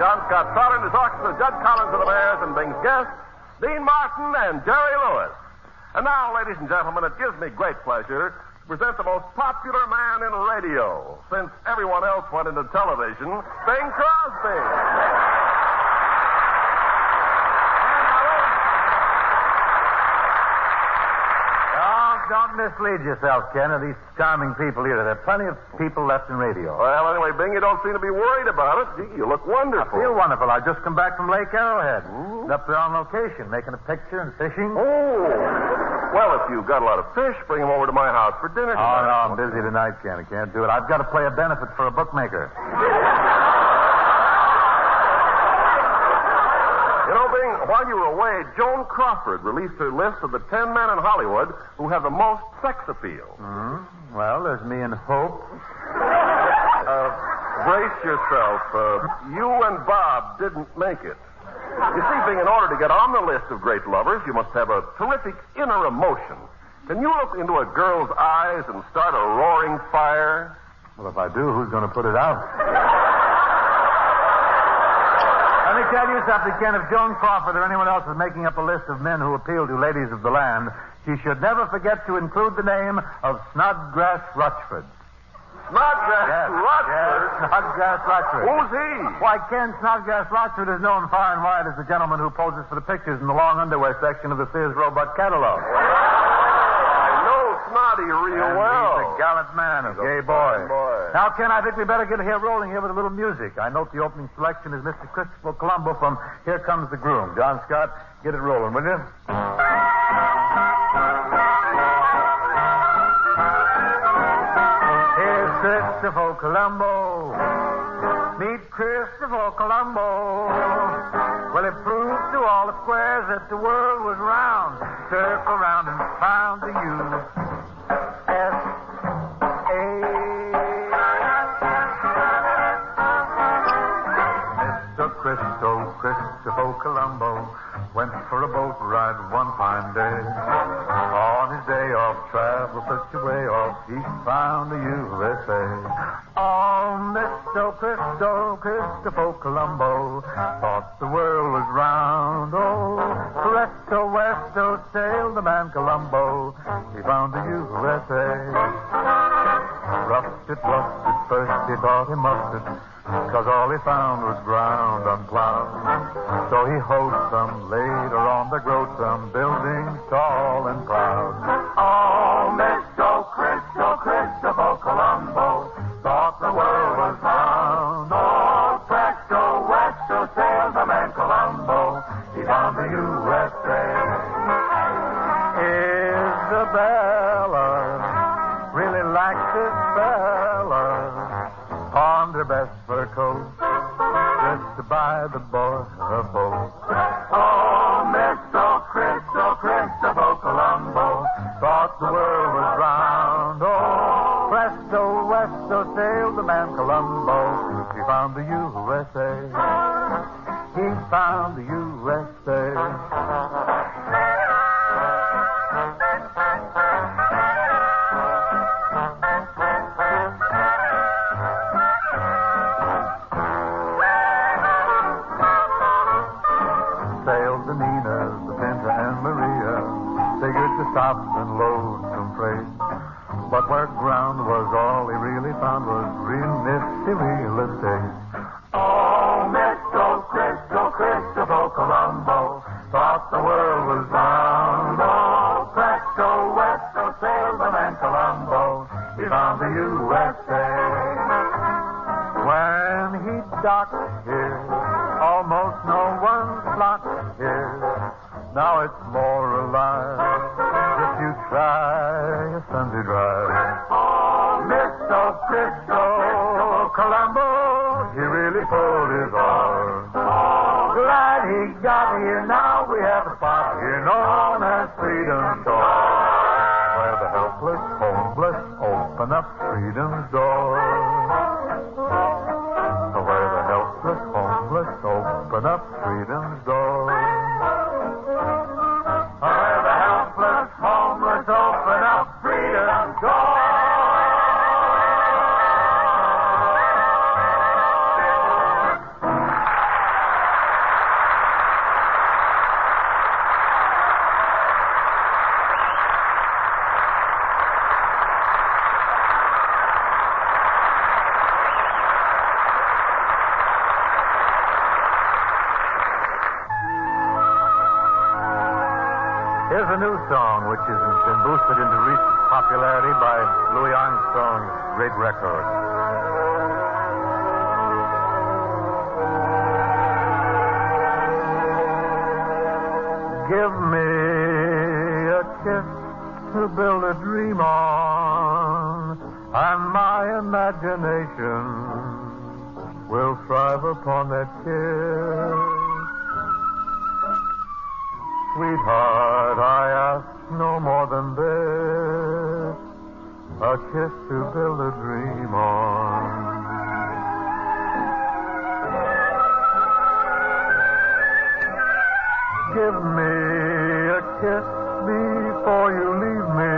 John Scott Trotter and his orchestra, Judd Conlon's Rhythmaires, and Bing's guests, Dean Martin and Jerry Lewis. And now, ladies and gentlemen, it gives me great pleasure to present the most popular man in radio, since everyone else went into television, Bing Crosby. Don't, mislead yourself, Ken, of these charming people here. There are plenty of people left in radio. Well, anyway, Bing, you don't seem to be worried about it. Gee, you look wonderful. I feel wonderful. I just come back from Lake Arrowhead. Up there on location, making a picture and fishing. Oh. Well, if you've got a lot of fish, bring them over to my house for dinner Oh, no, I'm busy tonight, Ken. I can't do it. I've got to play a benefit for a bookmaker. You know, Bing, while you were away, Joan Crawford released her list of the ten men in Hollywood who have the most sex appeal. Mm-hmm. Well, there's me and Hope. Uh, brace yourself. Uh, you and Bob didn't make it. You see, Bing, in order to get on the list of great lovers, you must have a terrific inner emotion. Can you look into a girl's eyes and start a roaring fire? Well, if I do, who's going to put it out? Let me tell you something, Ken. If Joan Crawford or anyone else is making up a list of men who appeal to ladies of the land, she should never forget to include the name of Snodgrass Rutchford. Snodgrass Yes, Rutherford? yes, Snodgrass Rutchford. Who's he? Why, Ken Snodgrass Rutchford is known far and wide as the gentleman who poses for the pictures in the long underwear section of the Sears Roebuck catalog. I know Snoddy real And well. He's a gallant man, a gay boy. boy. Now, Ken, I think we better get here rolling here with a little music. I note the opening selection is Mr. Christopher Colombo from Here Comes the Groom. John Scott, get it rolling, will you? Here's Christopher Colombo. Meet Christopher Colombo. Well, it proved to all the squares that the world was round. Circle round and found the U. Colombo went for a boat ride one fine day. On his day off, travel such a way off, he found the USA. Oh, Mr. Christo, Christopher Colombo thought the world was round. Oh, presto, westo, sailed the man Colombo. He found the USA. Roughed it, first, he thought he must it, cause all he found was ground unplowed. So he hoed some, later on there growed some buildings tall and proud. Oh, Mr. buy the boy Figured to stop and load some freight. But where ground was, all he really found was real nifty real estate. Oh, Mr. Christo, Christopher Colombo thought the world was round. Oh, presto, westo, sailed the man Colombo. He found the USA. When he docked here, almost no one flocked here. Now it's he really pulled his arm. Oh, glad he got here. Now we have a spot here known as Freedom Shore, where the helpless, homeless open up freedom's door. Where the helpless, homeless open up freedom's door. Has been boosted into recent popularity by Louis Armstrong's great record. Give me a kiss to build a dream on, and my imagination will thrive upon that kiss. Sweetheart, I ask no more than this a kiss to build a dream on. Give me a kiss before you leave me,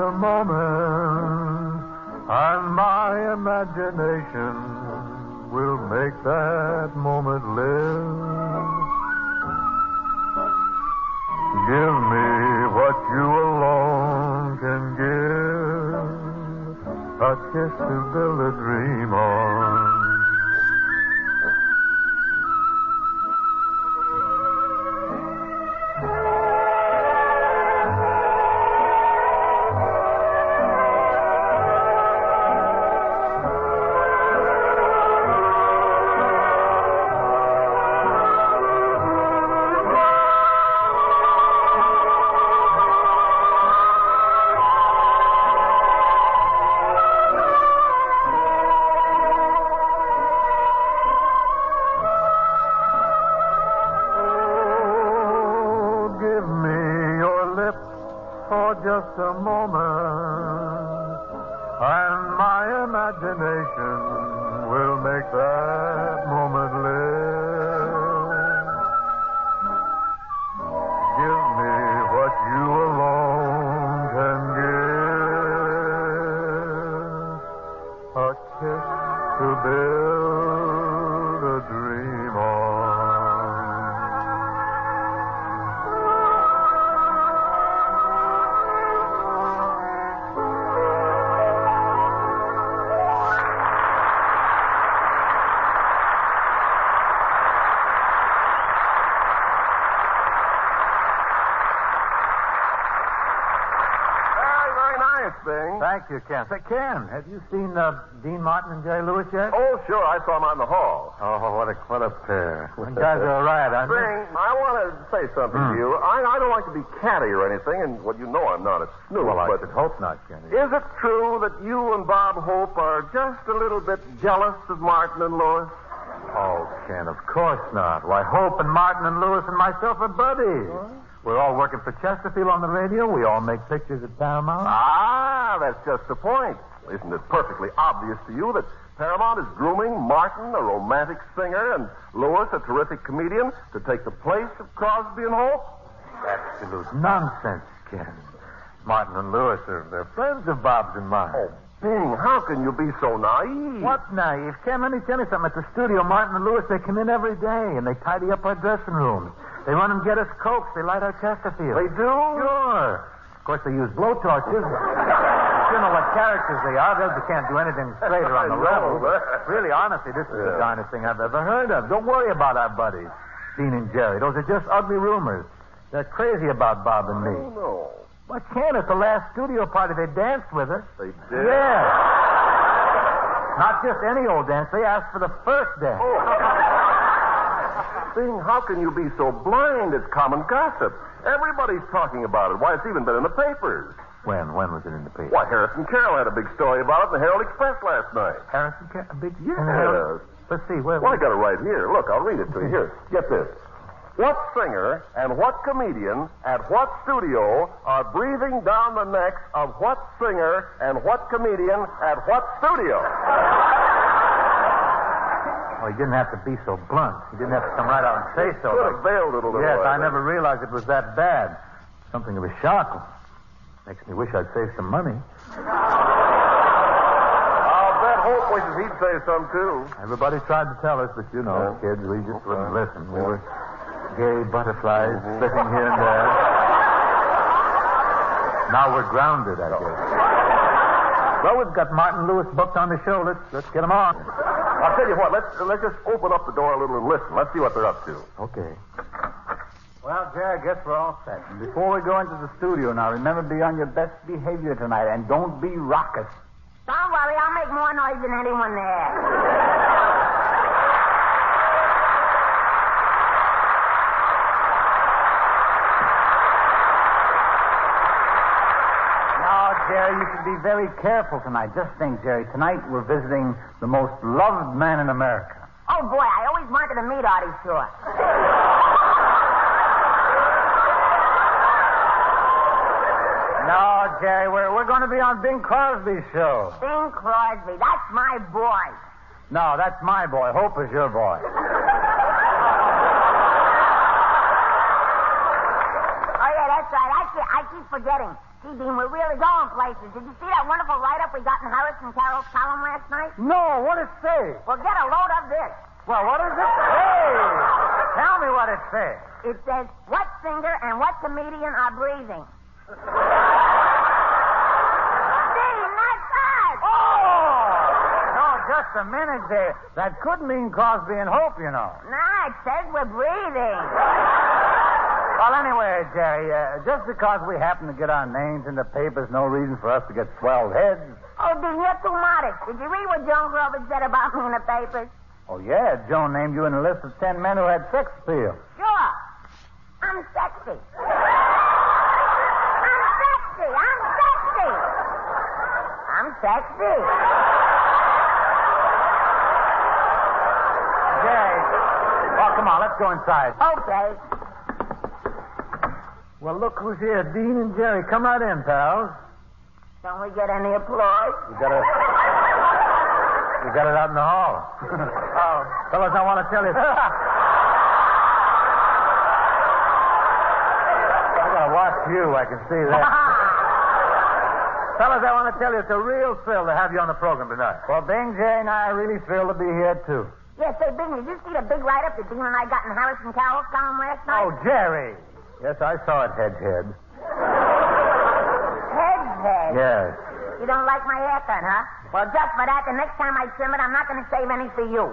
a moment, and my imagination will make that moment live. Give me what you alone can give, a kiss to build a dream on. Bing. Thank you, Ken. Say, Ken, have you seen uh, Dean Martin and Jerry Lewis yet? Oh, sure. I saw him out in the hall. Oh, what a what a pair. You guys are all right, aren't you? Bing, I want to say something Hmm. to you. I, I don't like to be catty or anything, and well, you know I'm not a snoop. Well, I but should hope not, Kenny. is it true that you and Bob Hope are just a little bit jealous of Martin and Lewis? Oh, Ken, of course not. Why, Hope and Martin and Lewis and myself are buddies. We're all working for Chesterfield on the radio. We all make pictures at Paramount. Ah, that's just the point. Isn't it perfectly obvious to you that Paramount is grooming Martin, a romantic singer, and Lewis, a terrific comedian, to take the place of Crosby and Hope? Absolute nonsense, Ken. Martin and Lewis are they're friends of Bob's and mine. Oh, Bing, how can you be so naive? What naive? Ken, let me tell you something. At the studio, Martin and Lewis, they come in every day and they tidy up our dressing rooms. They run and get us cokes. They light our Chesterfield. They do? Sure. Of course, they use blowtorches. you know what characters they are. They can't do anything straighter on the level. Really, honestly, this is the Yeah. darndest thing I've ever heard of. Don't worry about our buddies, Dean and Jerry. Those are just ugly rumors. They're crazy about Bob and me. Oh, no. Why, Ken, at the last studio party, they danced with us. They did? Yeah. Not just any old dance. They asked for the first dance. Oh. How can you be so blind? It's common gossip. Everybody's talking about it. Why, it's even been in the papers. When? When was it in the paper? Why, Harrison Carroll had a big story about it in the Herald Express last night. Harrison Carroll? a big Yes. Let's see. Where? Well, I got it right here. Look, I'll read it to you. Here, get this. What singer and what comedian at what studio are breathing down the necks of what singer and what comedian at what studio? He didn't have to be so blunt. He didn't have to come right out and say so. Could have veiled it a little. Yes, I think. never realized it was that bad. Something of a shock. Makes me wish I'd saved some money. I'll bet Hope wishes he'd say some, too. Everybody tried to tell us, but you know, Yeah. kids, we just wouldn't Okay. listen. We were gay butterflies mm-hmm. flitting here and there. Now we're grounded, I guess. Well, we've got Martin Lewis booked on the show. Let's let's get him on. I'll tell you what, let's, let's just open up the door a little and listen. Let's see what they're up to. Okay. Well, Jerry, I guess we're all set. And before we go into the studio now, remember to be on your best behavior tonight and don't be raucous. Don't worry, I'll make more noise than anyone there. No, Jerry, you should be very careful tonight. Just think, Jerry, tonight we're visiting the most loved man in America. Oh boy, I always wanted to meet Artie Shaw. No, Jerry, we're, we're going to be on Bing Crosby's show. Bing Crosby, that's my boy. No, that's my boy. Hope is your boy. Oh yeah, that's right. I keep, I keep forgetting. Gee, Dean, we're really going places. Did you see that wonderful write-up we got in Harrison Carroll's column last night? No, what did it say? Well, get a load of this. Well, what is it? Hey, tell me what it says. It says, what singer and what comedian are breathing? Dean, that's us! Oh! No, just a minute there. That could mean Crosby and Hope, you know. Nah, it says we're breathing. Well, anyway, Jerry, uh, just because we happen to get our names in the papers, no reason for us to get swelled heads. Oh, Dean, you're too modest. Did you read what Joan Crawford said about me in the papers? Oh, yeah, Joan named you in a list of ten men who had sex appeal. Sure. I'm sexy. I'm sexy. I'm sexy. I'm sexy. Jerry, oh, come on, let's go inside. Okay. Well, look who's here. Dean and Jerry. Come right in, pals. Don't we get any applause? We got it. We got it out in the hall. oh, fellas, I want to tell you. I gotta watch you. I can see that. fellas, I want to tell you it's a real thrill to have you on the program tonight. Well, Bing, Jerry, and I are really thrilled to be here, too. yes, say, Bing, did you see the big write-up that Dean and I got in Harrison Carroll's column last night? Oh, Jerry. Yes, I saw it, head head. Head, head. Yes. You don't like my haircut, huh? Well, just for that, the next time I trim it, I'm not going to save any for you.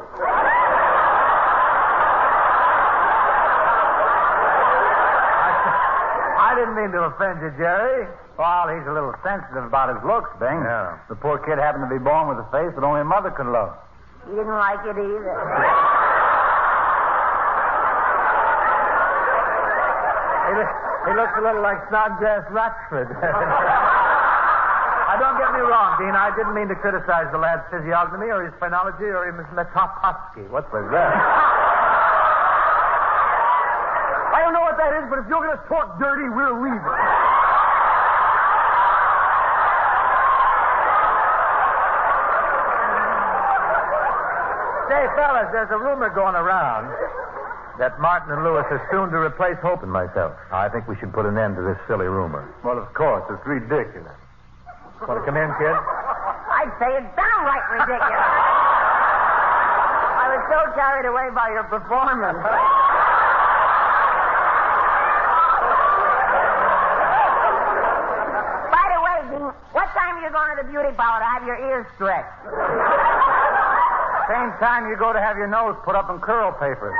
I didn't mean to offend you, Jerry. Well, he's a little sensitive about his looks, Bing. Yeah. The poor kid happened to be born with a face that only a mother could love. He didn't like it either. He, lo- he looks a little like Snodgrass Ratchford. I don't get me wrong, Dean. I didn't mean to criticize the lad's physiognomy or his phrenology or his metoposcopy. What was that? I don't know what that is, but if you're going to talk dirty, we'll leave it. Say, fellas, there's a rumor going around that Martin and Lewis are soon to replace Hope and myself. I think we should put an end to this silly rumor. Well, of course. It's ridiculous. Want to come in, kid? I'd say it's downright ridiculous. I was so carried away by your performance. By the way, Dean, what time are you going to the beauty parlor to have your ears stretched? Same time you go to have your nose put up in curl papers.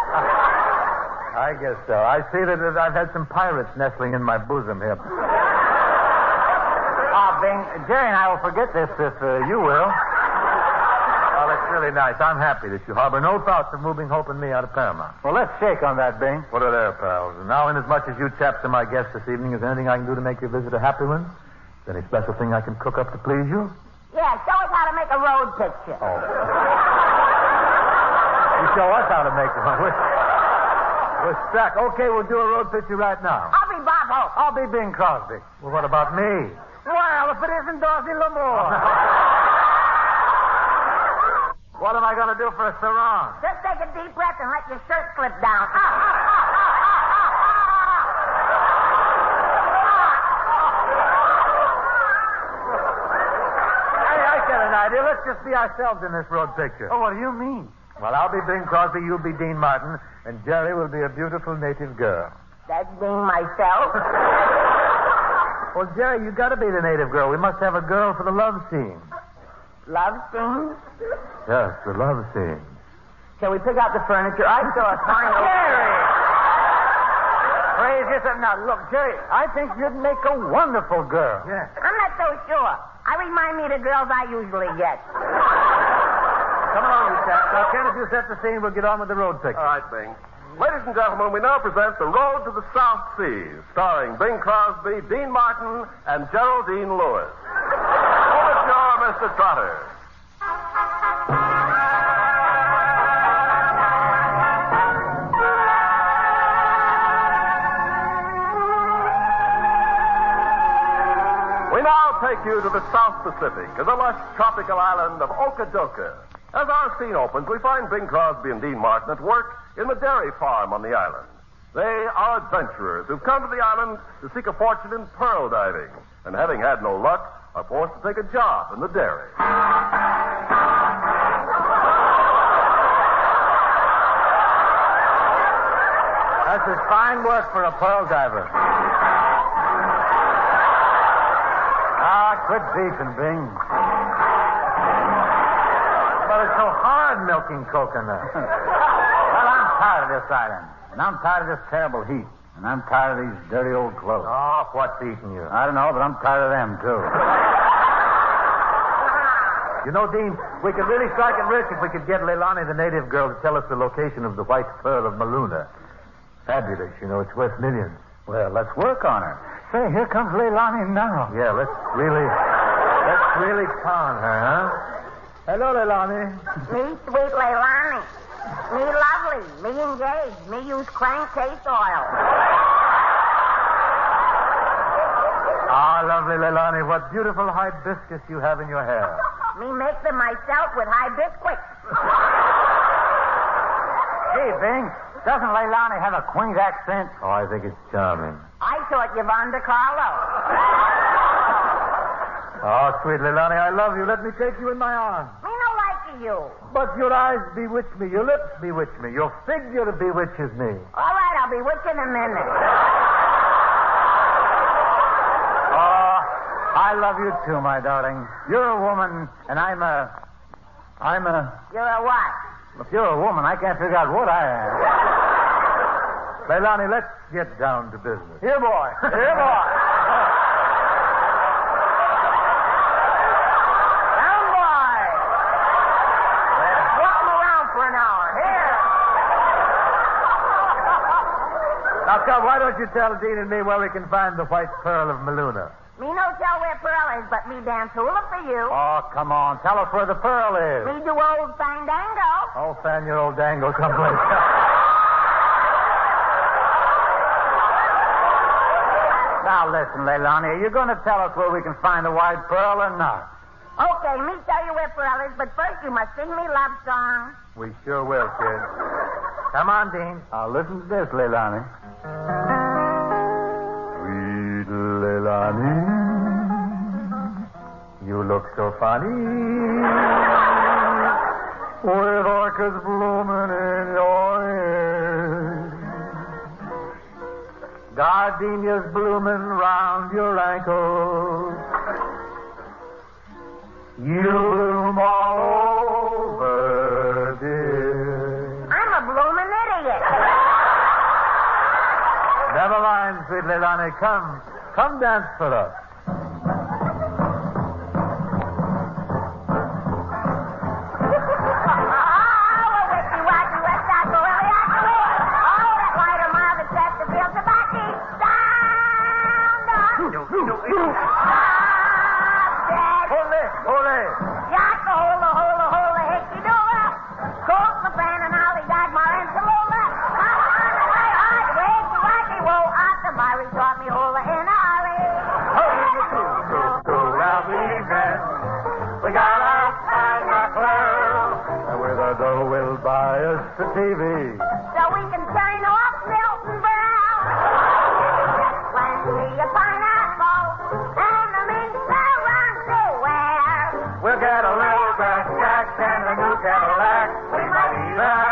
I guess so. I see that I've had some pirates nestling in my bosom here. Ah, Bing, Jerry and I will forget this if uh, you will. Well, it's really nice. I'm happy that you harbor no thoughts of moving Hope and me out of Paramount. Well, let's shake on that, Bing. What are there, pals. And now, inasmuch as you chaps are my guests this evening, is there anything I can do to make your visit a happy one? Any special thing I can cook up to please you? Yeah, show us how to make a road picture. Oh. you show us how to make one. We're, we're stuck. Okay, we'll do a road picture right now. I'll be Bob Hope. I'll be Bing Crosby. Well, what about me? Well, if it isn't Dorothy Lamour. what am I going to do for a sarong? Just take a deep breath and let your shirt slip down. Ah, ah, ah, ah, ah, Hey, I get an idea. Let's just be ourselves in this road picture. Oh, what do you mean? Well, I'll be Bing Crosby, you'll be Dean Martin, and Jerry will be a beautiful native girl. That's being myself. Well, Jerry, you got to be the native girl. We must have a girl for the love scene. Love scene? Yes, the love scene. Shall we pick out the furniture? I saw a fine. Jerry! Praise yourself. Now, look, Jerry, I think you'd make a wonderful girl. Yes. I'm not so sure. I remind me of the girls I usually get. Come along, you chaps. Now, Kenneth, you set the scene. We'll get on with the road picture. All right, Bing. Ladies and gentlemen, we now present The Road to the South Seas, starring Bing Crosby, Dean Martin, and Geraldine Lewis. Overture, Mr. Trotter. We now take you to the South Pacific, to the lush tropical island of Okadoka. As our scene opens, we find Bing Crosby and Dean Martin at work in the dairy farm on the island. They are adventurers who've come to the island to seek a fortune in pearl diving, and having had no luck, are forced to take a job in the dairy. That's just fine work for a pearl diver. Ah, quit beefing, Bing. Hard milking coconut. well, I'm tired of this island. And I'm tired of this terrible heat. And I'm tired of these dirty old clothes. Oh, what's eating you? I don't know, but I'm tired of them, too. You know, Dean, we could really strike it rich if we could get Leilani, the native girl, to tell us the location of the White Pearl of Maluna. Fabulous, you know, it's worth millions. Well, let's work on her. Say, here comes Leilani now. Yeah, let's really, let's really con her, huh? Hello, Leilani. Me sweet Leilani. Me lovely. Me engaged. Me use crankcase oil. Ah, lovely Leilani, what beautiful hibiscus you have in your hair. Me make them myself with hibiscus. Gee, Bing, doesn't Leilani have a quaint accent? Oh, I think it's charming. I taught Yvonne Carlo. Oh, sweet Leilani, I love you. Let me take you in my arms. Me no like you. But your eyes bewitch me, your lips bewitch me, your figure bewitches me. All right, I'll be with you in a minute. Oh, I love you too, my darling. You're a woman, and I'm a. I'm a. You're a what? If you're a woman, I can't figure out what I am. Leilani, let's get down to business. Here, boy. Here, boy. Down, boy. Walk 'em around for an hour. Here. Now, come, why don't you tell Dean and me where we can find the White Pearl of Maluna? Me no tell where Pearl is, but me dance hula for you. Oh, come on. Tell us where the pearl is. Me do old fandango. Oh, fan your old dangle someplace. Now, listen, Leilani, are you going to tell us where we can find the white pearl or not? Okay, me tell you where Pearl is, but first you must sing me love song. we sure will, kid. Come on, Dean. Now, listen to this, Leilani. Sweet Leilani, you look so funny. With orchids blooming in your ears. Gardenias blooming round your ankles. You bloom all over, dear. I'm a bloomin' idiot. Never mind, sweet Leilani. Come. Come dance for us. the TV. So we can turn off Milton Brown. Just when see a pineapple and the mean run to where. We'll get a little black jack and a new Cadillac. We might even.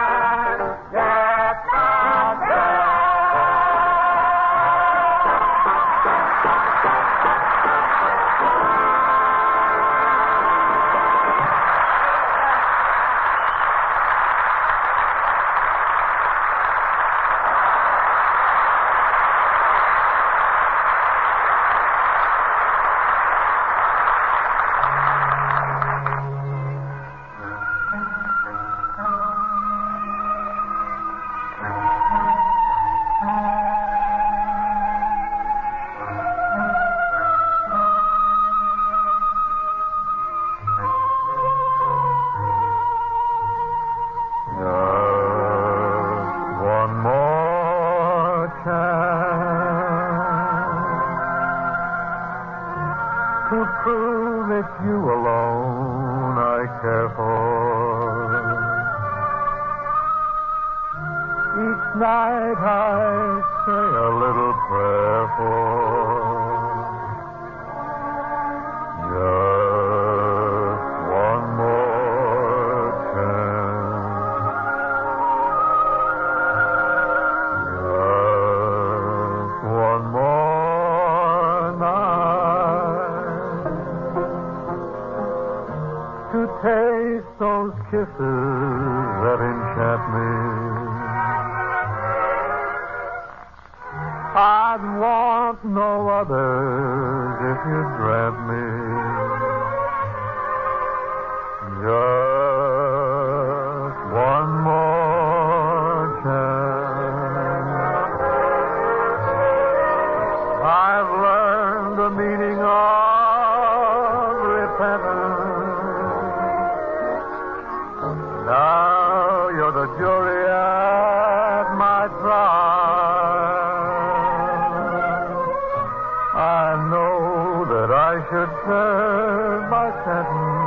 should serve my sentence.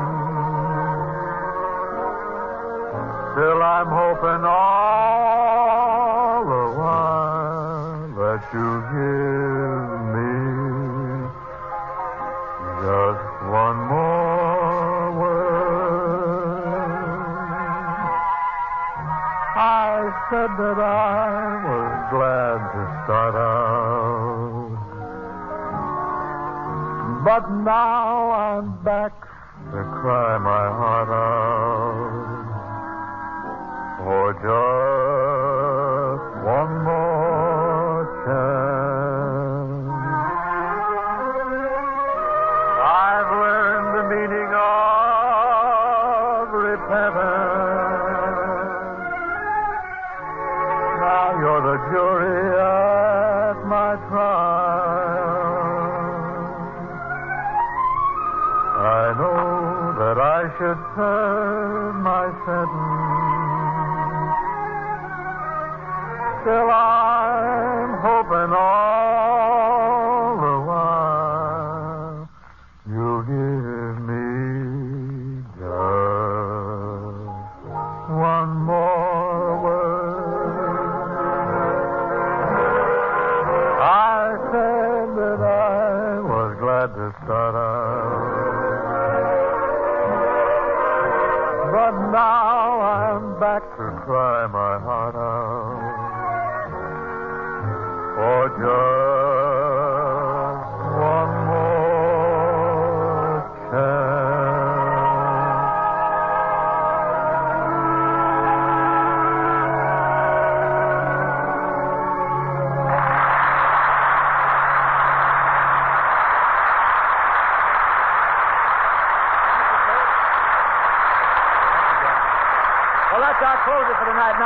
Still I'm hoping all the while that you'll give me just one more word. I said that I But now I'm back. The cry my heart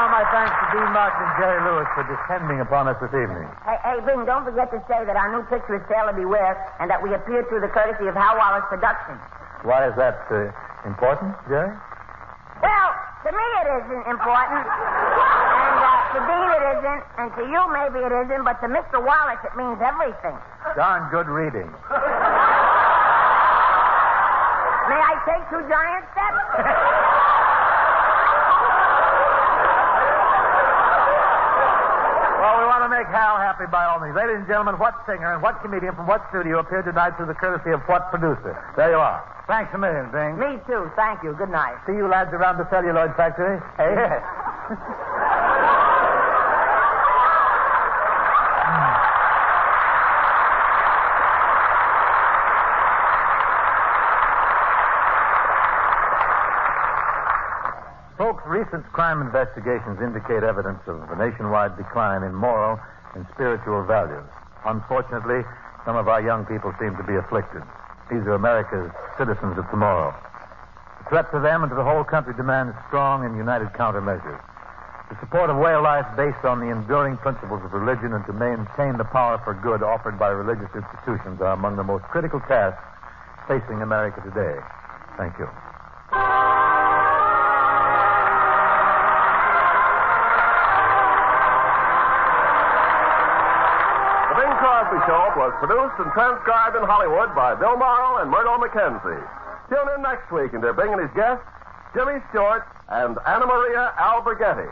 now my thanks to Dean Martin and Jerry Lewis for descending upon us this evening. Hey, hey, Bing, don't forget to say that our new picture is Sailor Beware and that we appear through the courtesy of Hal Wallis Productions. Why is that uh, important, Jerry? Well, to me it isn't important. and uh, to Dean it isn't, and to you maybe it isn't, but to Mr. Wallis it means everything. Darn good reading. May I take two giant steps? happy by all means. Ladies and gentlemen, what singer and what comedian from what studio appeared tonight through the courtesy of what producer? There you are. Thanks a million, Bing. me too. Thank you. Good night. See you lads around the celluloid factory? Hey? Yes. Folks, recent crime investigations indicate evidence of a nationwide decline in moral and spiritual values. Unfortunately, some of our young people seem to be afflicted. These are America's citizens of tomorrow. The threat to them and to the whole country demands strong and united countermeasures. The support of way of life based on the enduring principles of religion and to maintain the power for good offered by religious institutions are among the most critical tasks facing America today. Thank you. Crosby Show was produced and transcribed in Hollywood by Bill Morrow and Murdo MacKenzie. Tune in next week and they're Bing and his guests, Jimmy Stewart and Anna Maria Alberghetti.